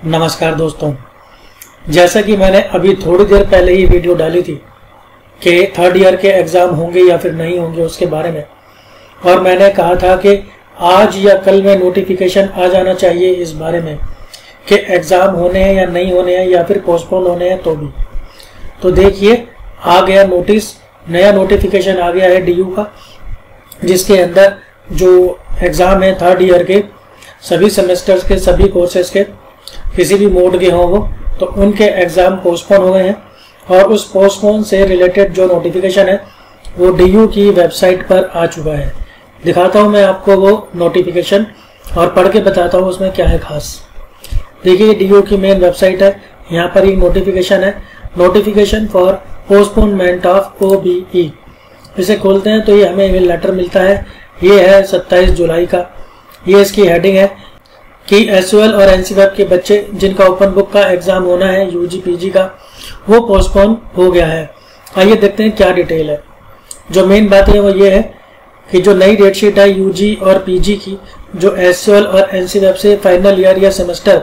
नमस्कार दोस्तों। जैसा कि मैंने अभी थोड़ी देर पहले ही वीडियो डाली थी कि थर्ड ईयर के एग्ज़ाम होंगे या फिर नहीं होंगे उसके बारे में। और मैंने कहा था कि आज या कल में नोटिफिकेशन आ जाना चाहिए इस बारे में कि एग्ज़ाम होने हैं या नहीं होने हैं या फिर पोस्टपोन होने हैं तो भी। तो देखिए, आ गया नोटिस नया नोटिफिकेशन आ गया है DU का, जिसके अंदर जो एग्ज़ाम है थर्ड ईयर के, सभी सेमेस्टर्स के, सभी कोर्सेज के किसी भी मोड के हों वो तो उनके एग्ज़ाम पोस्टपोन हो गए हैं। और उस पोस्टपोन से रिलेटेड जो नोटिफिकेशन है, वो डी की वेबसाइट पर आ चुका है। दिखाता हूँ मैं आपको वो नोटिफिकेशन और पढ़ के बताता हूँ उसमें क्या है खास। देखिए डी की मेन वेबसाइट है, यहाँ पर ही नोटिफिकेशन है। नोटिफिकेशन फॉर पोस्टपोनमेंट ऑफ़ ओ इसे खोलते हैं तो ये हमें लेटर मिलता है। ये है 27 जुलाई का। ये इसकी हेडिंग है। कि एस और एन के बच्चे जिनका ओपन बुक का एग्ज़ाम होना है यूजी पीजी का, वो पोस्टपोन हो गया है। आइए देखते हैं क्या डिटेल है। जो मेन बात है वो ये है कि जो नई डेट शीट है यूजी और पीजी की, जो एस और एन से फाइनल ईयर या सेमेस्टर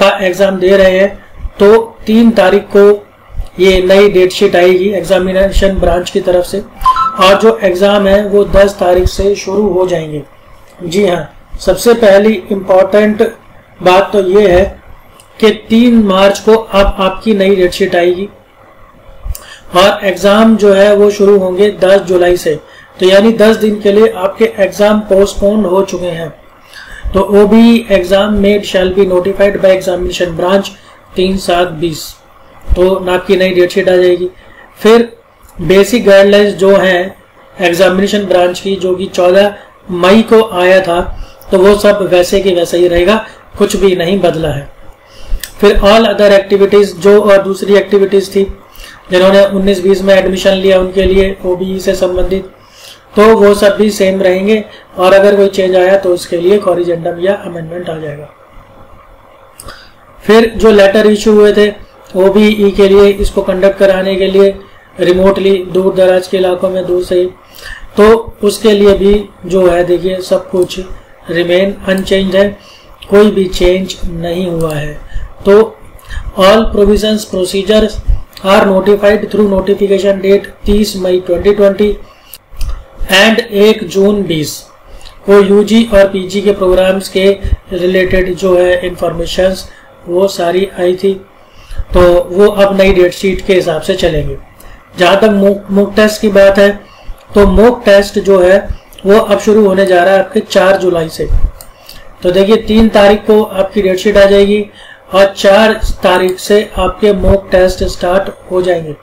का एग्ज़ाम दे रहे हैं तो तीन तारीख को ये नई डेट शीट आएगी एग्जामिनेशन ब्रांच की तरफ़ से। और जो एग्ज़ाम है वो 10 तारीख से शुरू हो जाएँगे। जी हाँ सबसे पहली इम्पोर्टेंट बात तो ये है कि तीन मार्च को अब आपकी नई डेट शीट आएगी। और एग्ज़ाम जो है वो शुरू होंगे 10 जुलाई से। तो यानी 10 दिन के लिए आपके एग्ज़ाम पोस्टपोन हो चुके हैं। तो O B exam mode shall be notified by examination branch तीन सात बीस। तो आपकी नई डेट शीट आ जाएगी। फिर बेसिक गाइडलाइंस जो है एग्जामिनेशन ब्रांच की, जो कि 14 मई को आया था तो वो सब वैसे के वैसा ही रहेगा, कुछ भी नहीं बदला है। फिर ऑल अदर एक्टिविटीज़ जो और दूसरी एक्टिविटीज़ थी, जिन्होंने 19-20 में एडमिशन लिया उनके लिए ओबीई से संबंधित तो वो सब भी सेम रहेंगे, और अगर कोई चेंज आया तो उसके लिए कॉरिजेंडम या अमेंडमेंट आ जाएगा। फिर जो लेटर इशू हुए थे ओबीई के लिए, इसको कंडक्ट कराने के लिए रिमोटली दूर दराज के इलाकों में दूर से तो उसके लिए भी जो है, देखिए, सब कुछ रिमेन अनचेंज है, कोई भी चेंज नहीं हुआ है। तो all provisions procedures are notified through notification date 30 May 2020 and 1 जून 20 वो यूजी और पीजी के प्रोग्राम्स के रिलेटेड जो है इंफॉर्मेशन वो सारी आई थी। तो वो अब नई डेट शीट के हिसाब से चलेंगे। जहाँ तक मुक टेस्ट की बात है तो मोक टेस्ट जो है वो अब शुरू होने जा रहा है आपके चार जुलाई से। तो देखिए, तीन तारीख को आपकी डेटशीट आ जाएगी और चार तारीख से आपके मोक टेस्ट स्टार्ट हो जाएँगे।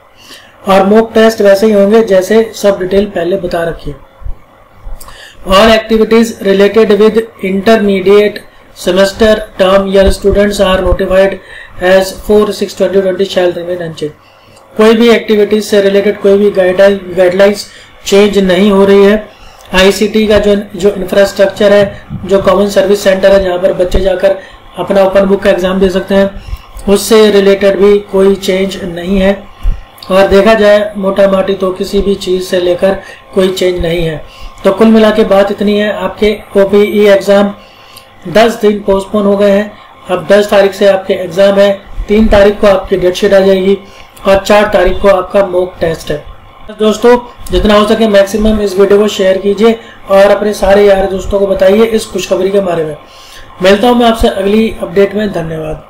और मोक टेस्ट वैसे ही होंगे जैसे सब डिटेल पहले बता रखी है। All activities related with intermediate semester term year students are notified as four six twenty twenty shall remain unchanged कोई भी एक्टिविटीज़ से रिलेटेड कोई भी गाइडलाइंस चेंज नहीं हो रही है। आईसीटी का जो जो इंफ्रास्ट्रक्चर है, जो कॉमन सर्विस सेंटर है, जहाँ पर बच्चे जाकर अपना ओपन बुक का एग्ज़ाम दे सकते हैं, उससे रिलेटेड भी कोई चेंज नहीं है। और देखा जाए मोटा माटी तो किसी भी चीज़ से लेकर कोई चेंज नहीं है। तो कुल मिला के बात इतनी है, आपके ओपीई एग्ज़ाम 10 दिन पोस्टपोन हो गए हैं। अब 10 तारीख से आपके एग्ज़ाम है, तीन तारीख को आपकी डेट शीट आ जाएगी और चार तारीख को आपका मोक टेस्ट है। दोस्तों, जितना हो सके मैक्सिमम इस वीडियो को शेयर कीजिए और अपने सारे यार दोस्तों को बताइए इस खुशखबरी के बारे में। मिलता हूँ मैं आपसे अगली अपडेट में। धन्यवाद।